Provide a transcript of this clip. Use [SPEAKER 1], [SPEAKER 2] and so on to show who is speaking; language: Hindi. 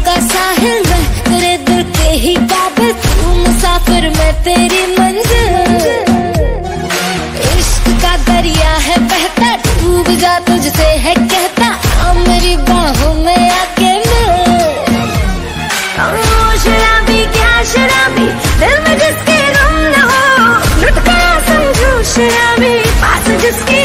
[SPEAKER 1] का साहिल मैं तेरे दिल के ही काबिल तू मुसाफिर मैं तेरी मंजिल। इश्क का दरिया है बहता, डूब जा तुझसे है कहता। आ मेरी बाहों में आके मिल। शराबी, क्या शराबी? दिल में जिसके गम न हो, लुटका समझो शराबी। पास जिसके